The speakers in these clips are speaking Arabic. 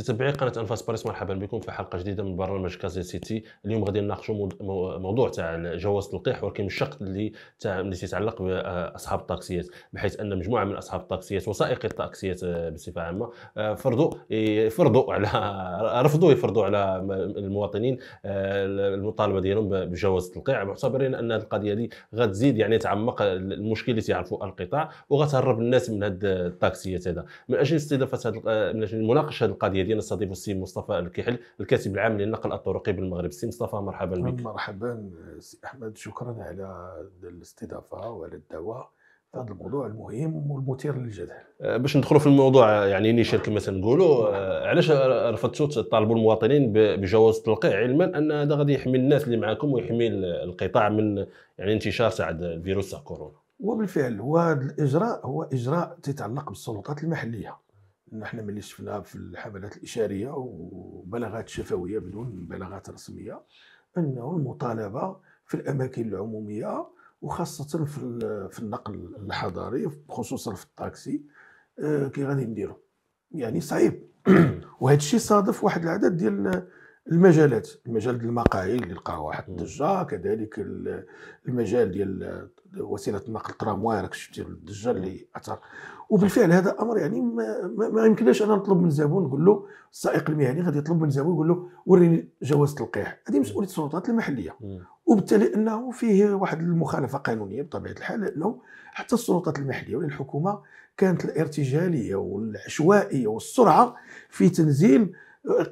متتبعي قناة أنفاس باريس مرحبا بكم في حلقة جديدة من برنامج كازي سيتي. اليوم غادي نناقشوا موضوع تاع جواز التلقيح ولكن الشق اللي اللي تيتعلق بأصحاب الطاكسيات بحيث أن مجموعة من أصحاب الطاكسيات وسائقي الطاكسيات آه، بصفة عامة آه، فرضوا يفرضوا على رفضوا يفرضوا على المواطنين آه، المطالبة ديالهم بجواز التلقيح معتبرين أن هذه القضية دي غتزيد يعني تعمق المشكل اللي تيعرفوا القطاع وغتهرب الناس من هذه الطاكسيات هذا. من أجل استضافة من أجل مناقشة هذه القضية ديالنا نستضيف السي مصطفى الكيحل الكاتب العام للنقل الطرقي بالمغرب. سي مصطفى مرحبا بك. مرحبا سي أحمد. شكرا على الاستضافة وعلى الدعوه هذا الموضوع المهم والمثير للجدل. أه، باش ندخلوا في الموضوع يعني نيشان كما تنقولوا أه، علاش رفضتوا تطالبوا المواطنين بجواز التلقيح علما أن هذا غادي يحمي الناس اللي معكم ويحمي القطاع من يعني انتشار تاع الفيروس تاع كورونا وبالفعل هو هذا الإجراء هو إجراء تتعلق بالسلطات المحلية. نحن ملي شفنا في الحملات الإشارية وبلاغات شفوية بدون بلاغات رسمية إنه المطالبة في الأماكن العمومية وخاصة في في النقل الحضاري خصوصا في الطاكسي آه، كي غادي نديرو. يعني صعيب. وهذا الشيء صادف واحد العدد ديال المجالات المجال ديال المقاهي اللي لقاو واحد الضجه كذلك المجال ديال وسيلة النقل الترامواي راك شفتي الضجه اللي أثر. وبالفعل هذا أمر يعني ما, ما, ما يمكنناش أنا نطلب من زبون نقول له السائق المهني غادي يطلب من زبون يقول له وريني جواز التلقيح هذه مسؤولية السلطات المحلية. وبالتالي أنه فيه واحد المخالفة قانونية بطبيعة الحال لأنه حتى السلطات المحلية ولا الحكومة كانت الارتجالية والعشوائية والسرعة في تنزيل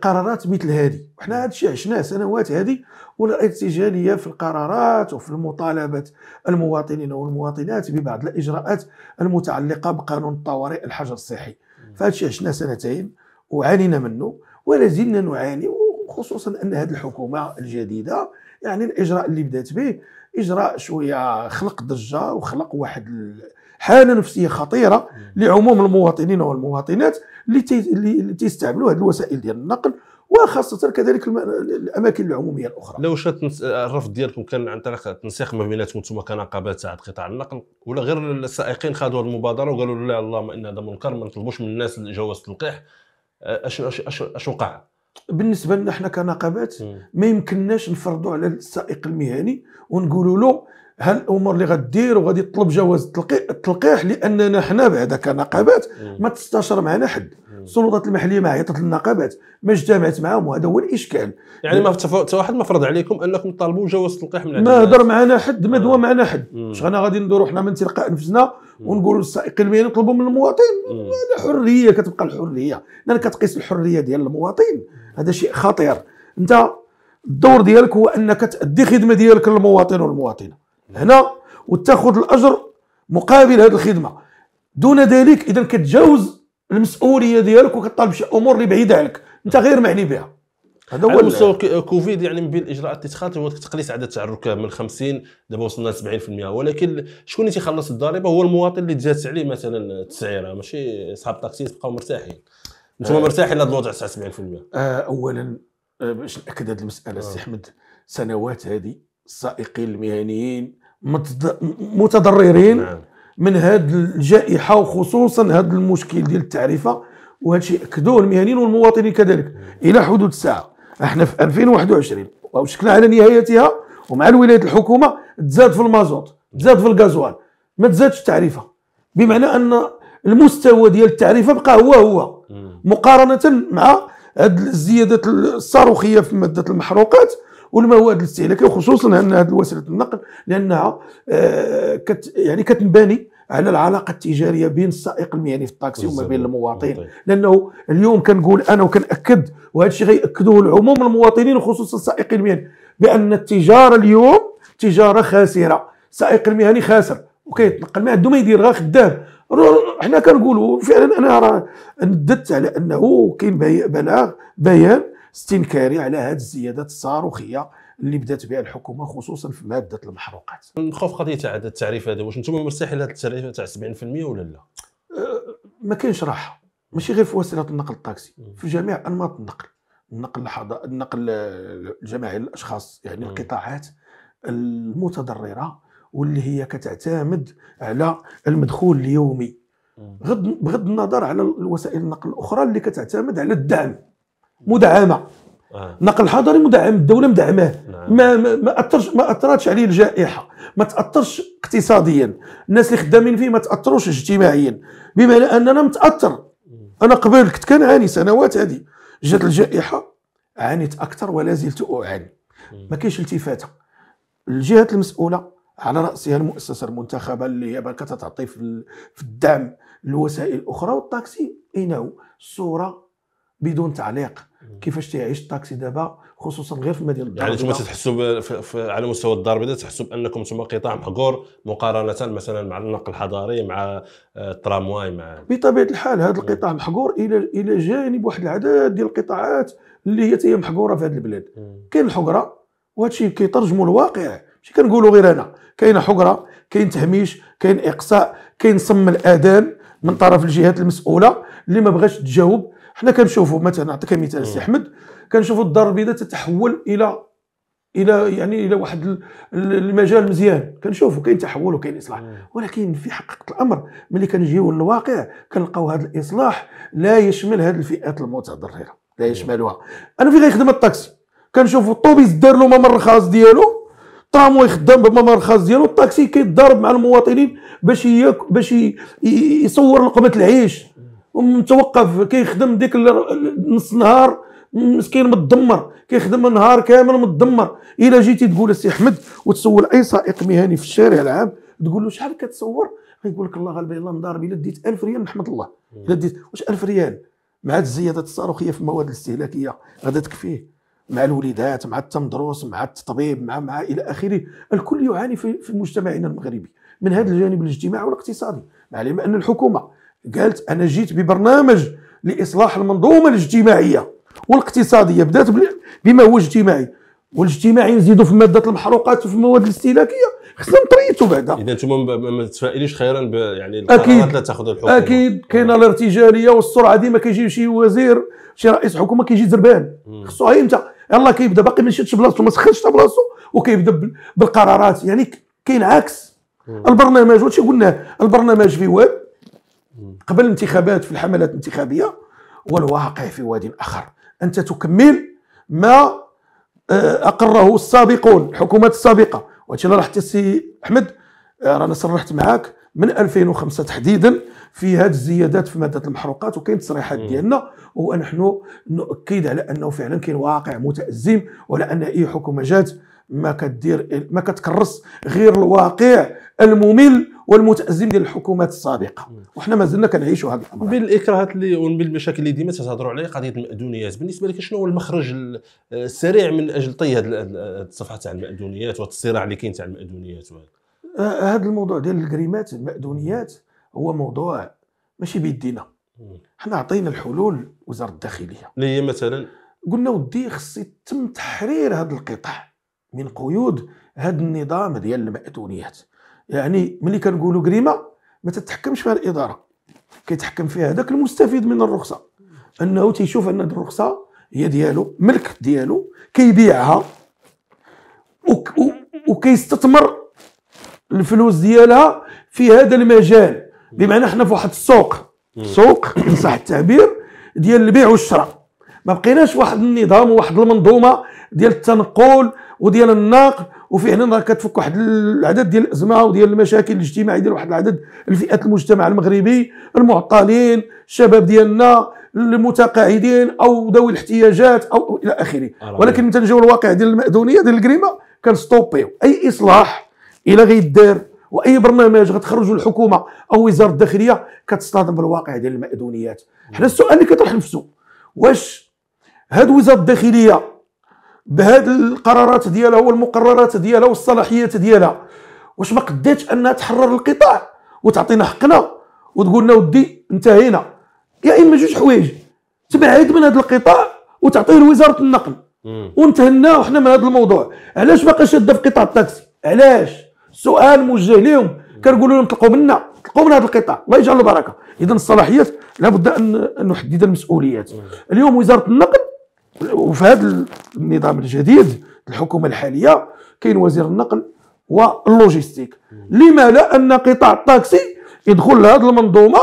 قرارات مثل هذه. وحنا هذا الشيء عشناه سنوات هذه والارتجاليه في القرارات وفي المطالبه المواطنين والمواطنات ببعض الإجراءات المتعلقة بقانون الطوارئ الحجر الصحي. فهذا الشيء عشناه سنتين وعانينا منه ولا زلنا نعاني وخصوصا أن هذه الحكومة الجديدة يعني الإجراء اللي بدات به إجراء شوية خلق ضجة وخلق واحد حالة نفسية خطيرة لعموم المواطنين والمواطنات اللي تيستعملوا هذه الوسائل ديال النقل وخاصة كذلك الأماكن العمومية الأخرى. لو واش الرفض ديالكم كان عن طريق التنسيق ما بيناتكم أنتم كنقابات تاع قطاع النقل ولا غير السائقين خذوا المبادرة وقالوا لا اللهم إن هذا منكر ما نطلبوش من الناس جواز التلقيح اش اش أش وقع؟ بالنسبة لنا إحنا كنقابات ما يمكنناش نفرضوا على السائق المهني ونقولوا له هل الأمور اللي غدير وغادي تطلب جواز التلقيح لأننا حنا بعدا كنقابات ما تستشر معنا حد. السلطات المحلية ما عيطت للنقابات ما اجتمعت معهم وهذا هو الإشكال. يعني ما حتى واحد ما فرض عليكم أنكم تطالبوا جواز التلقيح من ما هضر معنا حد ما دوا معنا حد. واش غانا غادي ندوروا حنا من تلقاء نفسنا ونقولوا للسائق المهني نطلبوا من المواطن. حرية كتبقى الحرية. لأن كتقيس الحرية ديال المواطن. هذا شيء خطير. انت الدور ديالك هو انك تأدي خدمة ديالك للمواطن والمواطنة. هنا وتاخذ الأجر مقابل هذه الخدمة. دون ذلك إذا كتجاوز المسؤولية ديالك وكطالب شي أمور اللي بعيدة عنك. انت غير معني بها. هذا هو مستوى كوفيد يعني من بين الإجراءات اللي اتخذت هو تقليص عدد تاع الركاب من 50 دابا وصلنا ل 70% ولكن شكون اللي تيخلص الضريبة؟ هو المواطن اللي تزادت عليه مثلا التسعيره ماشي اصحاب التاكسي تبقاو مرتاحين. أنتم آه مرتاحين لهذا الوضع تاع 70% آه اولا آه باش نأكد هذه المسألة سي. أحمد سنوات هذه السائقين المهنيين متضررين نعم. من هذه الجائحة وخصوصا هذا المشكل ديال التعرفه وهذا الشيء أكدوه المهنيين والمواطنين كذلك إلى حدود الساعة إحنا في 2021 وشكلنا على نهايتها ومع الولاية الحكومة تزاد في المازوت تزاد في الغازوال ما تزادش التعرفه بمعنى أن المستوى ديال التعرفه بقى هو هو. مقارنة مع هذه الزيادات الصاروخية في مادة المحروقات والمواد الاستهلاكية وخصوصا ان هذه وسيله النقل لأنها آه، كت يعني كتنبني على العلاقة التجارية بين السائق المهني في الطاكسي وما بين المواطن. لأنه اليوم كنقول أنا وكنأكد وهذا الشيء غيأكدوه العموم المواطنين وخصوصا السائق المهني بأن التجارة اليوم تجارة خاسرة. السائق المهني خاسر وكيتنقل ما عنده ما يدير غير خدام. حنا كنقولوا فعلا أنا راه نددت على أنه كاين بلاغ بيان استنكاري على هذه الزيادات الصاروخية اللي بدات بها الحكومة خصوصا في مادة المحروقات. نخوف قضية تاع التعريف هذا. واش أنتم مرتاحين لهذا التعريف تاع 70% ولا لا؟ أه ما كاينش راحة. ماشي غير في وسيلة النقل الطاكسي في جميع أنماط النقل. النقل الحض... النقل الجماعي للاشخاص يعني القطاعات المتضررة. واللي هي كتعتمد على المدخول اليومي. بغض النظر على الوسائل النقل الأخرى اللي كتعتمد على الدعم. مدعمة. آه. النقل الحضري مدعم الدولة مدعماه نعم. ما ما ما اثرش ما اثرتش عليه الجائحة. ما تأثرش اقتصاديا. الناس اللي خدامين فيه ما تأثروش اجتماعيا. بمعنى أننا متأثر. أنا قبل كنت كنعاني سنوات هذه. جات الجائحة عانيت أكثر ولا زلت أعاني. ما كاينش التفاته الجهات المسؤولة على رأسها المؤسسة المنتخبة اللي هي باقا تعطي في ال- في الدعم للوسائل الاخرى والطاكسي اين هو الصورة بدون تعليق. كيفاش تعيش الطاكسي دابا خصوصا غير في مدينة الدار يعني أنتم. تحسوا على مستوى الدار البيضاء تحسوا بأنكم أنتم قطاع محقور مقارنة مثلا مع النقل الحضري مع آه، الترامواي مع بطبيعة الحال هذا القطاع محقور إلى إلى جانب واحد العدد ديال القطاعات اللي هي هي محقورة في هذه البلاد. كاين الحقرة وهذا الشيء كيترجموا الواقع. ماشي كنقولوا غير أنا كاينة حقرة كاين تهميش كاين إقصاء كاين صم الآذان من طرف الجهات المسؤولة اللي ما بغاش تجاوب. حنا كنشوفوا مثلا نعطيك مثال سي أحمد كنشوفوا الدار البيضاء تتحول إلى إلى يعني إلى واحد ال- ال- المجال مزيان. كنشوفوا كاين تحول وكاين إصلاح. ولكن في حقيقة الأمر ملي كنجيو للواقع كنلقاو هذا الإصلاح لا يشمل هذه الفئات المتضررة لا يشملها أنا في غيخدم الطاكسي. كنشوفوا الطوبيس دار له ممر خاص ديالو. الترامواي خدام بممر خاص ديالو الطاكسي كيتضارب مع المواطنين باش ياك باش يصور لقمه العيش. متوقف كيخدم ديك نص نهار مسكين متدمر كيخدم نهار كامل متدمر. إلا جيتي تقول السي أحمد وتسول أي سائق مهني في الشارع العام تقول له شحال كتصور؟ غيقول لك الله غالبا الا مضارب إلا ديت 1000 ريال نحمد الله. إلا ديت واش 1000 ريال؟ مع هاد الزيادات الصاروخية في المواد الاستهلاكية غادا تكفيه. مع الوليدات مع التمدرس مع التطبيب مع مع إلى آخره. الكل يعاني في في مجتمعنا المغربي. من هذا الجانب الاجتماعي والاقتصادي. مع العلم أن الحكومة قالت أنا جيت ببرنامج لإصلاح المنظومة الاجتماعية والاقتصادية بدأت بما هو اجتماعي. والاجتماعي نزيدوا في مادة المحروقات وفي المواد الاستهلاكية. خصنا نطريتوا بعدا. إذا أنتم ما- ما ما تفائليش خيرا ب يعني أكيد. القرارات اللي تأخذها الحكومة. أكيد. كاينة الارتجالية والسرعة. ديما كيجي شي وزير شي رئيس حكومة كيجي زربان. خصو إمتى يلاه كيبدا باقي ما مشيتش بلاصتو ما سخنش حتى بلاصتو وكيبدا بال- بالقرارات. يعني كاين عكس. البرنامج وهادشي قلناه البرنامج في واد قبل الانتخابات في الحملات الانتخابية والواقع في واد آخر. أنت تكمل ما آه، أقره السابقون الحكومات السابقة. وهادشي اللي لاحظت السي أحمد آه، رانا صرحت معاك من 2005 تحديدا. في هذه الزيادات في مادة المحروقات وكاين تصريحات ديالنا ونحن نؤكد على أنه فعلا كاين واقع متأزم ولا أن أي حكومه جات ما كدير ما كتكرس غير الواقع الممل والمتأزم ديال الحكومات السابقة. وحنا ما زلنا كنعيشوا هذا الأمر. بين الاكراهات اللي وبين المشاكل اللي ديما تتهضروا عليها قضية المأذونيات. بالنسبة لك شنو هو المخرج ال- السريع من أجل طي هذه ال- هذه الصفحة تاع المأذونيات والصراع اللي كاين تاع المأذونيات وهذا آه، هذا الموضوع ديال الكريمات المأذونيات هو موضوع ماشي بيدينا. حنا عطينا الحلول وزارة الداخلية. اللي هي مثلا؟ قلنا ودي خص يتم تحرير هذا القطاع من قيود هذا النظام ديال المأذونيات يعني ملي كنقولوا جريمه ما تتحكمش فيها الإدارة. كيتحكم فيها هذاك المستفيد من الرخصة. أنه تيشوف أن هذه الرخصة هي ديالو ملك ديالو كيبيعها وكيستثمر الفلوس ديالها في هذا المجال. بمعنى إحنا في واحد السوق. سوق ان صح التعبير ديال البيع والشراء. ما بقيناش واحد النظام وواحد المنظومة ديال التنقل وديال النقل وفعلا راه كتفك واحد العدد ديال الأزمة وديال المشاكل الاجتماعية ديال واحد العدد الفئات المجتمع المغربي المعطلين الشباب ديالنا المتقاعدين أو ذوي الاحتياجات أو إلى آخره. آه، ولكن نجيو للواقع ديال المأذونيه ديال الجريمه كنستوبيو. أي إصلاح إلى غيدار وأي برنامج غتخرجوا الحكومة أو وزارة الداخلية كتصطدم بالواقع ديال المأذونيات. حنا السؤال اللي كيطرح نفسه واش هاد وزارة الداخلية بهاد القرارات ديالها والمقررات ديالها والصلاحيات ديالها واش ما قداتش أنها تحرر القطاع وتعطينا حقنا وتقول لنا ودي انتهينا؟ يا إما جوج حوايج تبعد من هذا القطاع وتعطيه لوزارة النقل. وانتهينا وحنا من هذا الموضوع. علاش باقا شاده في قطاع التاكسي؟ علاش؟ سؤال موجه لهم كنقولوا لهم طلقوا منا طلقوا من هذا القطاع الله يجعل البركه اذا الصلاحيات لابد ان نحدد المسؤوليات. اليوم وزارة النقل وفي هذا النظام الجديد الحكومة الحالية كاين وزير النقل واللوجيستيك. لما لا أن قطاع الطاكسي يدخل لهذه المنظومة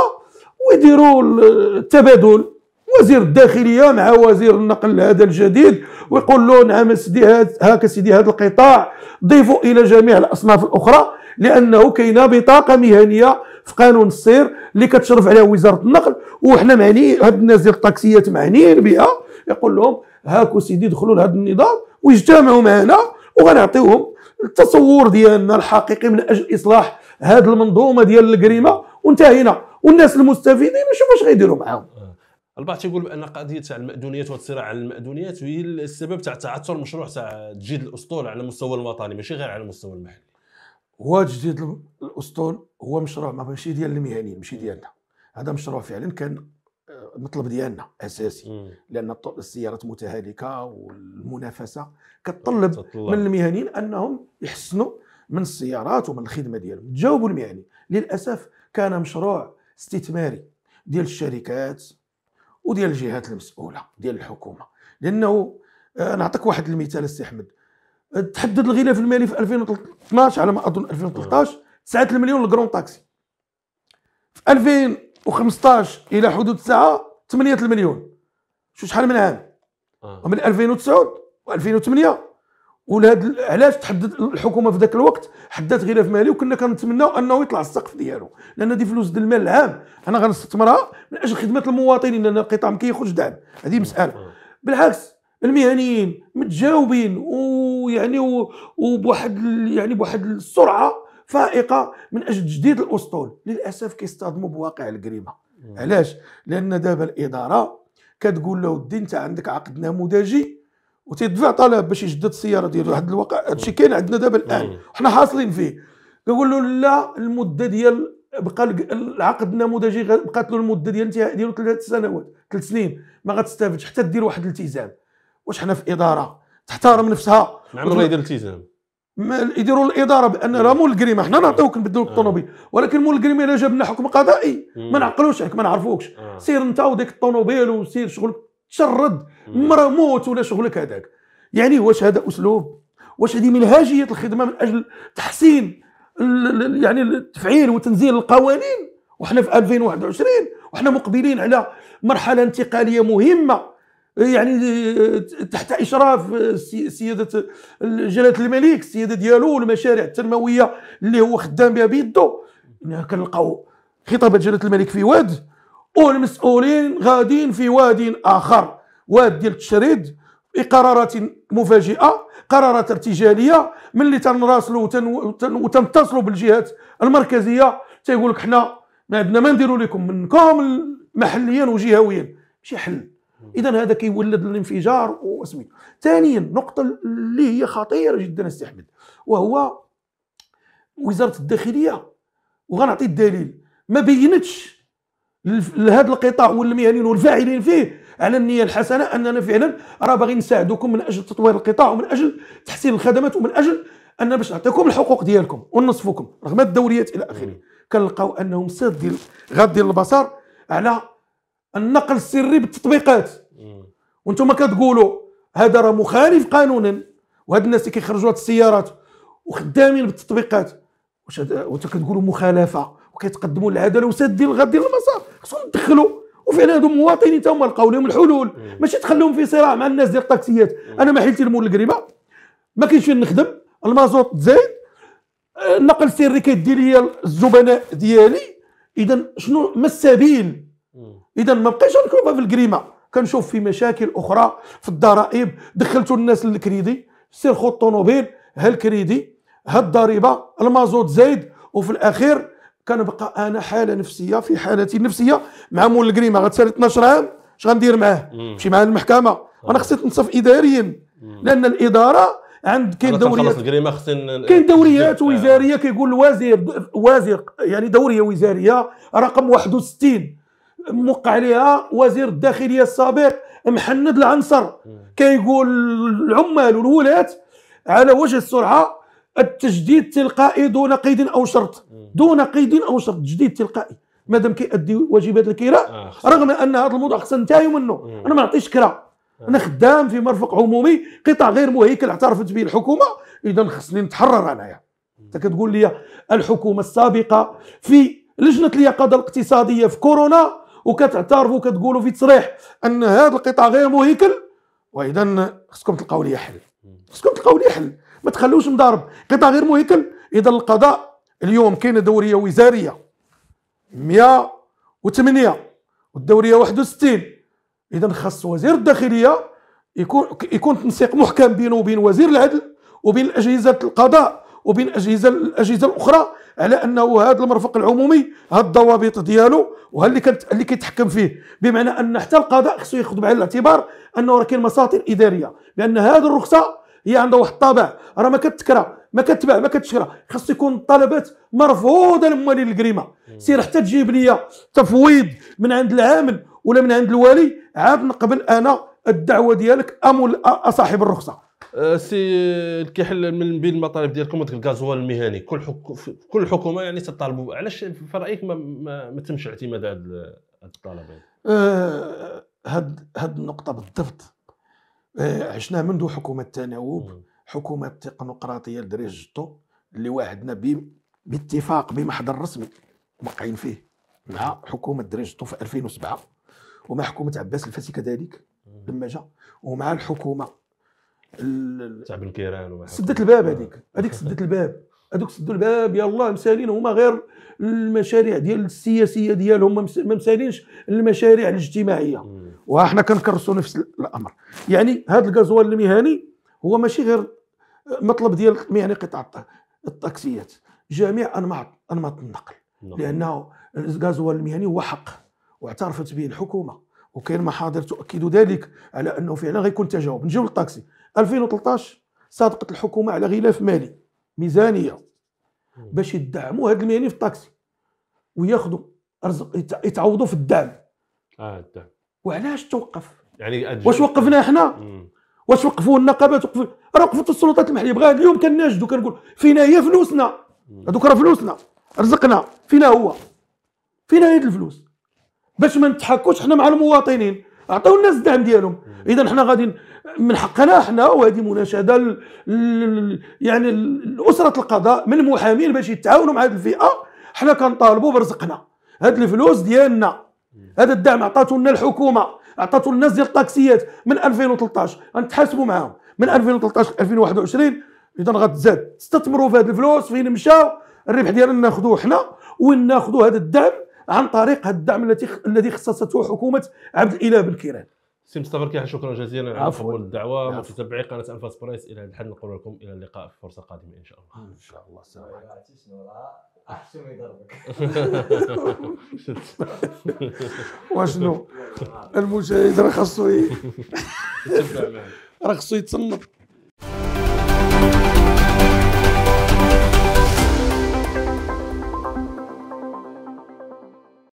ويديروا التبادل. وزير الداخلية مع وزير النقل هذا الجديد ويقول له نعم سيدي هاك سيدي هذا القطاع ضيفوا إلى جميع الأصناف الأخرى لأنه كاينة بطاقة مهنية في قانون السير اللي كتشرف عليها وزارة النقل وحنا معني هاد الناس ديال الطاكسيات معنيين بها. يقول لهم هاكو سيدي دخلوا لهذا النظام ويجتمعوا معنا وغنعطيوهم التصور ديالنا الحقيقي من أجل إصلاح هذه المنظومة ديال الجريمة. وانتهينا. والناس المستفيدين نشوفوا اش غيديروا معاهم. البعض تيقول بأن قضية تاع المأدونيات والصراع على المأدونيات هي السبب تاع تعثر مشروع تاع تجديد الأسطول على المستوى الوطني ماشي غير على المستوى المحلي. هو تجديد الأسطول هو مشروع ماشي ديال المهنيين ماشي ديالنا. هذا مشروع فعلا كان آه، مطلب ديالنا أساسي. لأن السيارات متهالكة والمنافسة كتطلب من المهنيين أنهم يحسنوا من السيارات ومن الخدمة ديالهم. تجاوبوا المهني للأسف كان مشروع استثماري ديال الشركات وديال الجهات المسؤولة ديال الحكومة. لأنه آه، نعطيك واحد المثال السي أحمد. تحدد الغلاف المالي في 2012 على ما أظن 2013 9 المليون للكرون طاكسي في 2015 إلى حدود الساعة 8 المليون. شو شحال من عام آه. ومن 2009 و2008 ولهاد علاش تحدد الحكومة في ذاك الوقت؟ حددت غلاف مالي وكنا كنتمناو أنه يطلع السقف ديالو. لأن دي فلوس ديال المال العام. أنا غنستثمرها من أجل خدمة المواطنين لأن القطاع ما كياخذش دعم هذه مسألة. بالعكس المهنيين متجاوبين ويعني وبواحد يعني بواحد السرعة فائقة من أجل تجديد الأسطول. للأسف كيصطدموا بواقع الجريمة. علاش؟ لأن دابا الإدارة كتقول له ودي أنت عندك عقد نموذجي. وتدفع طلب باش يجدد السيارة ديالو. واحد الواقع هادشي كاين عندنا دابا الآن. وحنا حاصلين فيه. كنقول له لا المدة ديال بقى العقد النموذجي بقات له المدة ديال الانتهاء ديالو ثلاث سنوات ثلاث سنين. ما غتستافدش. حتى دير واحد الالتزام. واش حنا في إدارة؟ تحترم نفسها. ما عمره يدير التزام يديروا الإدارة بأن راه مول الجريمة. حنا نعطيوك نبدلوا الطوموبيل. ولكن مول الجريمة إلا جاب لنا حكم قضائي. ما نعقلوش عليك ما نعرفوكش. آه. سير انت وديك الطوموبيل وسير شغلك. تشرد مرة موت ولا شغلك هذاك. يعني واش هذا أسلوب؟ واش هذه منهاجية الخدمة من أجل تحسين يعني التفعيل وتنزيل القوانين؟ وحنا في 2021 وحنا مقبلين على مرحلة انتقالية مهمة. يعني تحت إشراف سياده جلالة الملك السياده ديالو والمشاريع التنموية اللي هو خدام بها بيدو. كنلقاو خطابة جلالة الملك في واد. والمسؤولين غادين في واد آخر. واد ديال التشريد بقرارات مفاجئة قرارات ارتجالية ملي تنراسلوا وتنتصلوا بالجهات المركزية. تيقول لك حنا ما عندنا ما نديروا لكم منكم محليا وجهويا. ماشي حل. اذا هذا كيولد الانفجار واسمي. ثانيا نقطة اللي هي خطيرة جدا استي أحمد وهو وزارة الداخلية وغنعطي الدليل ما بينتش لهذا القطاع والمهنيين والفاعلين فيه. على النية الحسنة أننا فعلا راه باغيين نساعدكم من أجل تطوير القطاع ومن أجل تحسين الخدمات ومن أجل أن باش نعطيكم الحقوق ديالكم ونصفكم رغم الدوريات إلى آخره. كنلقاو أنهم ساد ديال غاد ديال البصر على النقل السري بالتطبيقات. وأنتم كتقولوا هذا راه مخالف قانونا. وهاد الناس اللي كيخرجوا هاد السيارات وخدامين بالتطبيقات. واش وأنتم كتقولوا مخالفة وكيتقدموا للعداله وسادين ديال المسار خصهم يدخلوا وفعلا هادو مواطنين هما لقاو لهم الحلول. ماشي تخليهم في صراع مع الناس ديال الطاكسيات. أنا ما حيلتي المول القريبة. ما كاينش فين نخدم. المازوت زايد. النقل السري كيدي لي الزبناء ديالي. اذا شنو؟ ما السبيل؟ اذا ما بقيتش نكون في الكريمه كنشوف في مشاكل أخرى في الضرائب. دخلتوا الناس للكريدي. سير خذ طوموبيل ها الكريدي ها الضريبة. المازوت زايد. وفي الأخير كنبقى أنا حالة نفسية في حالتي النفسية مع مول الكريمه غتسالي 12 عام اش غندير معاه؟ نمشي معاه للمحكمه أنا خصني تنصف اداريا لأن الإدارة عند كاين دوريات. كاين دوريات وزارية كيقول الوزير وزير يعني دورية وزارية رقم 61 موقع عليها وزير الداخلية السابق محند العنصر. كيقول العمال والولاة على وجه السرعة التجديد التلقائي دون قيد أو شرط. دون قيد أو شرط. تجديد تلقائي. مادام كيأدي واجبات الكراء آه رغم أن هذا الموضوع خصنا ننتهي منه. أنا ما نعطيش كرا. أنا خدام في مرفق عمومي قطاع غير مهيكل اعترفت به الحكومة. اذا خصني نتحرر أنايا. أنت كتقول لي الحكومة السابقة في لجنة اليقظة الاقتصادية في كورونا وكتعترفوا وكتقولوا في تصريح أن هذا القطاع غير مهيكل. واذا خصكم تلقاو لي حل. خصكم تلقاو لي حل. ما تخلوش مضارب. قطاع غير مهيكل. إذا القضاء اليوم كاينة دورية وزارية 108 والدورية 61 إذا خاص وزير الداخلية يكون يكون تنسيق محكم بينه وبين وزير العدل وبين أجهزة القضاء وبين اجهزه الأجهزة الأخرى على أنه هذا المرفق العمومي هاد الضوابط ديالو وها اللي كانت اللي كيتحكم فيه. بمعنى أن حتى القضاء خصو ياخذ بعين الاعتبار أنه راه كاين مساطر إدارية. لأن هذه الرخصة هي عندها واحد الطابع راه ما كتكرى ما كتباع ما كتشرى. خاص يكون الطلبات مرفوضة لموالين الكريمه سير حتى تجيب لي تفويض من عند العامل ولا من عند الوالي عاد نقبل أنا الدعوة ديالك أم صاحب الرخصة. أه، سي كيحل من بين المطالب ديالكم الغازوال المهني. كل حك... كل حكومة يعني تطالبوا. علاش في رأيك ما, ما, ما تمش اعتماد هذا الطلب أه هاد هاد النقطة بالضبط. أه عشنا منذ حكومة التناوب حكومة تكنوقراطيه لدريس جطو اللي واعدنا باتفاق بمحضر رسمي موقعين فيه. مع حكومة دريس جطو في 2007 ومع حكومة عباس الفاسي كذلك لما جا ومع الحكومة تاع بن كيران سدت الباب هذيك هذيك سدت الباب هذوك سدوا الباب يلاه مسالين هما غير المشاريع ديال السياسية ديالهم ما مسالينش المشاريع الاجتماعية. وحنا كنكرسوا نفس الأمر. يعني هذا الغازوال المهني هو ماشي غير مطلب ديال يعني قطاع الطاكسيات جميع انماط أنماط النقل. نعم. لأنه الغازوال المهني هو حق واعترفت به الحكومة. وكاين محاضر تؤكد ذلك على أنه فعلا غيكون تجاوب. نجيو للطاكسي 2013 صادقت الحكومة على غلاف مالي ميزانية باش يدعموا هذا المهني في الطاكسي وياخذوا يتعوضوا في الدعم. آه الدعم. وعلاش توقف؟ يعني واش وقفنا إحنا؟ واش وقفوا النقابات وقفوا راه وقفت السلطات المحلية. بغا اليوم كناجدوا كنقول فينا هي فلوسنا. هذوك راه فلوسنا. رزقنا. فينا هو. فينا هي الفلوس. باش ما نتحكوش حنا مع المواطنين. عطيو الناس الدعم ديالهم. اذا حنا غادي من حقنا حنا وهذه مناشدة ل... ل... يعني لأسرة القضاء من المحامين باش يتعاونوا مع هذه الفئة. حنا كنطالبوا برزقنا. هاد الفلوس ديالنا. هذا الدعم عطاته لنا الحكومة عطاته للناس ديال الطاكسيات من 2013 غنتحاسبوا معاهم. من 2013 2021 إذا غتزاد. استثمروا في هذه الفلوس فين مشاو؟ الربح ديالنا ناخذوه حنا وناخذوا هذا الدعم؟ عن طريق هذا الدعم التي الذي خصصته حكومة عبد الإله بن كيران. سي مصطفى لكيحل شكرا جزيلا على قبول الدعوة. متتبعي قناة أنفاس بريس إلى الحد نقول لكم إلى اللقاء في فرصة قادمة إن شاء الله. إن شاء الله. السلام أحسن يضربك واشنو المشاهد راه خاصو راه خاصو يتصنت